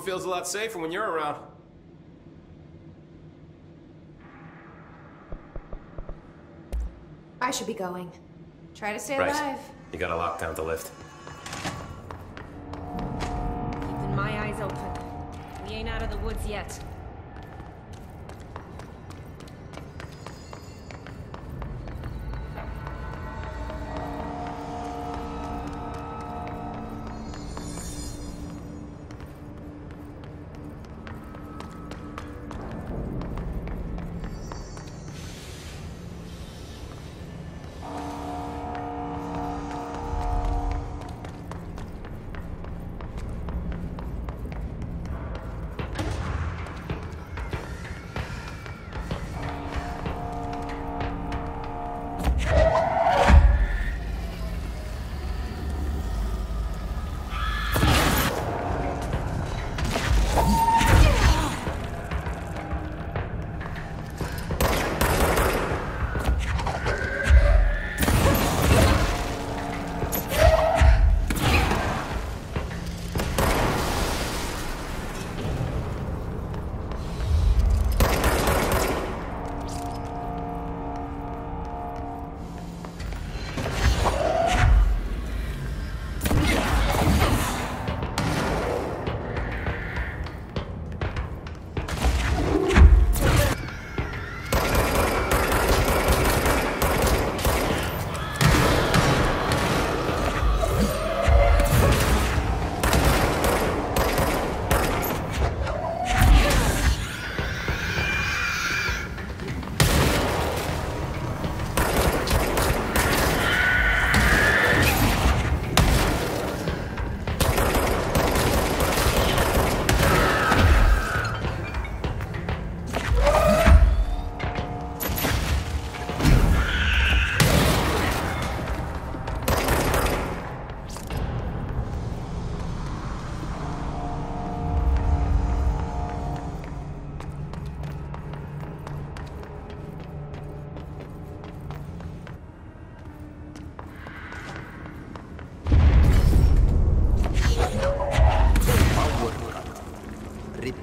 feels a lot safer when you're around. I should be going. Try to stay Right. alive. You got a lock down the lift. Keeping my eyes open. We ain't out of the woods yet.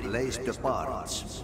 Blaze parts.